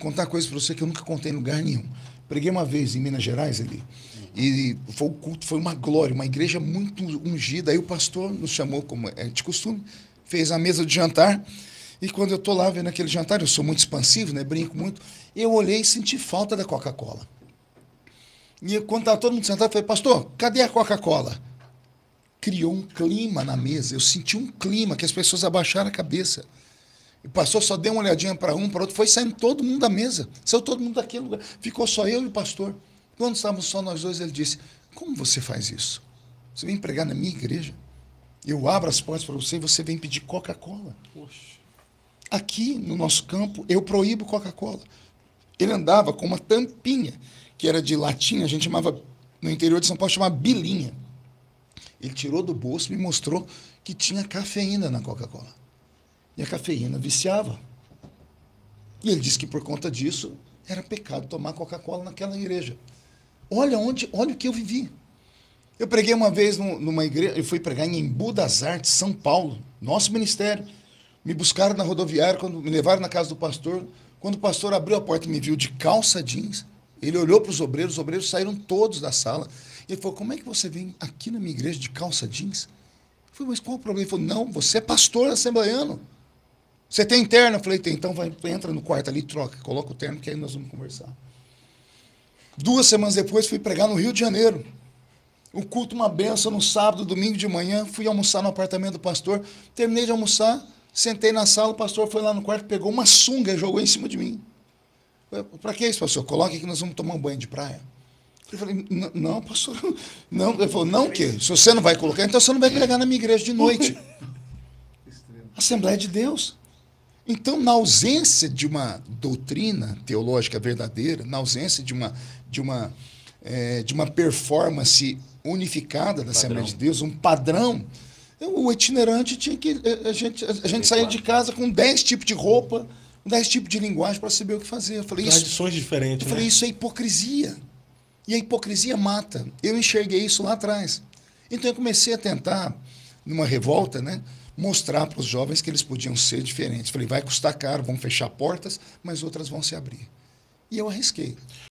contar coisa para você que eu nunca contei em lugar nenhum. Preguei uma vez em Minas Gerais ali. E foi o culto, foi uma glória, uma igreja muito ungida. Aí o pastor nos chamou, como é de costume, fez a mesa de jantar. E quando eu estou lá vendo aquele jantar, eu sou muito expansivo, né? Brinco muito. Eu olhei e senti falta da Coca-Cola. E quando estava todo mundo sentado, eu falei, pastor, cadê a Coca-Cola? Criou um clima na mesa. Eu senti um clima que as pessoas abaixaram a cabeça. E o pastor só deu uma olhadinha para um, para outro, foi saindo todo mundo da mesa. Saiu todo mundo daquele lugar. Ficou só eu e o pastor. Quando estávamos só nós dois, ele disse: Como você faz isso? Você vem pregar na minha igreja? Eu abro as portas para você e você vem pedir Coca-Cola. Aqui no nosso campo, eu proíbo Coca-Cola. Ele andava com uma tampinha, que era de latinha, a gente chamava, no interior de São Paulo, chamava bilinha. Ele tirou do bolso e me mostrou que tinha cafeína na Coca-Cola. E a cafeína viciava. E ele disse que por conta disso era pecado tomar Coca-Cola naquela igreja. Olha onde, olha o que eu vivi. Eu preguei uma vez numa igreja, eu fui pregar em Embu das Artes, São Paulo, nosso ministério. Me buscaram na rodoviária, quando me levaram na casa do pastor. Quando o pastor abriu a porta e me viu de calça jeans, ele olhou para os obreiros, os obreiros saíram todos da sala. Ele falou: Como é que você vem aqui na minha igreja de calça jeans? Eu falei: Mas qual o problema? Ele falou: Não, você é pastor assembleiano. Você tem terno? Eu falei: Tem, então vai, entra no quarto ali, troca, coloca o terno, que aí nós vamos conversar. Duas semanas depois, fui pregar no Rio de Janeiro. O culto, uma benção, no sábado, domingo de manhã. Fui almoçar no apartamento do pastor. Terminei de almoçar, sentei na sala. O pastor foi lá no quarto, pegou uma sunga e jogou em cima de mim. Para que isso, pastor? Coloque que nós vamos tomar um banho de praia. Eu falei, não, pastor, não. Ele falou, não, o quê? Se você não vai colocar, então você não vai pregar na minha igreja de noite. Assembleia de Deus. Então, na ausência de uma doutrina teológica verdadeira, na ausência de uma, de uma, é, de uma performance unificada da Assembleia de Deus, um padrão, o itinerante tinha que. A gente, a gente saía de casa com 10 tipos de roupa, 10 tipos de linguagem para saber o que fazer. Eu falei, Tradições isso, diferentes. Eu falei, né? isso é hipocrisia. E a hipocrisia mata. Eu enxerguei isso lá atrás. Então eu comecei a tentar, numa revolta, né? Mostrar para os jovens que eles podiam ser diferentes. Falei, vai custar caro, vão fechar portas, mas outras vão se abrir. E eu arrisquei.